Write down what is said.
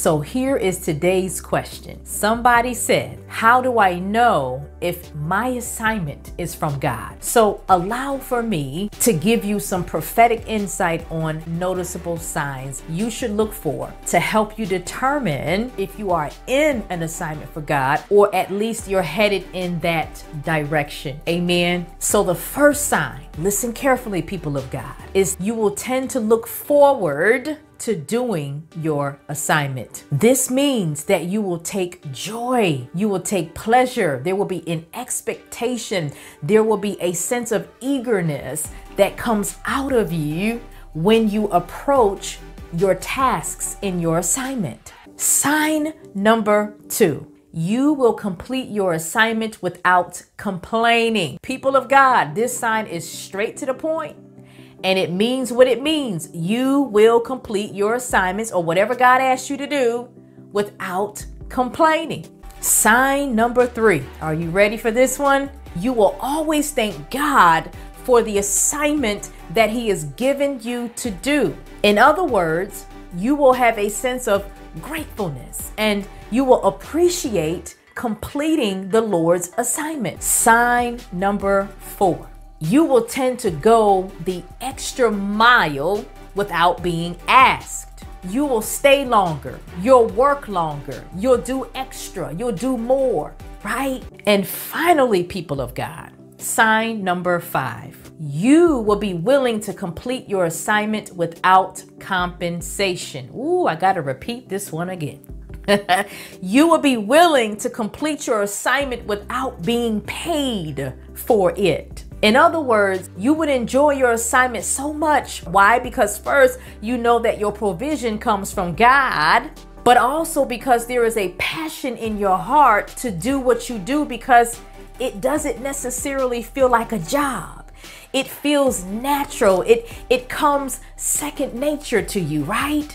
So here is today's question. Somebody said, How do I know if my assignment is from God? So allow for me to give you some prophetic insight on noticeable signs you should look for to help you determine if you are in an assignment for God or at least you're headed in that direction. Amen. So the first sign, listen carefully, people of God, is you will tend to look forward to doing your assignment. This means that you will take joy, you will take pleasure, there will be an expectation, there will be a sense of eagerness that comes out of you when you approach your tasks in your assignment. Sign number two you will complete your assignment without complaining. People of God, this sign is straight to the point and it means what it means. You will complete your assignments or whatever God asks you to do without complaining. Sign number three. Are you ready for this one? You will always thank God for the assignment that He has given you to do. In other words, you will have a sense of gratefulness and you will appreciate completing the Lord's assignment. Sign number four you will tend to go the extra mile without being asked. You will stay longer, you'll work longer, you'll do extra, you'll do more, right? And finally, people of God, sign number five you will be willing to complete your assignment without compensation. Ooh, I got to repeat this one again. you will be willing to complete your assignment without being paid for it. In other words, you would enjoy your assignment so much. Why? Because first, you know that your provision comes from God, but also because there is a passion in your heart to do what you do because it doesn't necessarily feel like a job. It feels natural. It it comes second nature to you, right?